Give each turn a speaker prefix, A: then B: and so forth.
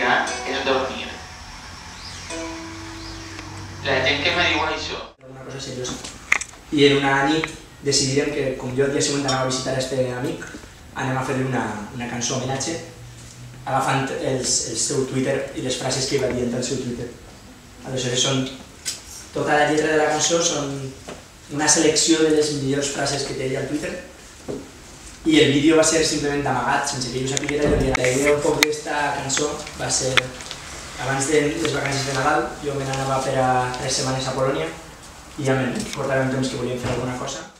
A: gran és dormir. La gent que me diu això...
B: Una cosa seriosa. I en una nit decidirem que, com jo el dia següent anava a visitar este amic, anem a fer-li una, una cançó homenatge agafant el seu Twitter i les frases que va dient al seu Twitter. Aleshores són, tota la lletra de la cançó són una selecció de les millors frases que té ell al Twitter i el vídeo va ser simplement d'amagat, sense que jo sapiguera jo La idea un poc d'esta cançó va ser abans de les vacances de Nadal, jo me n'anava per a tres setmanes a Polònia i ja me portàvem temps que volíem fer alguna cosa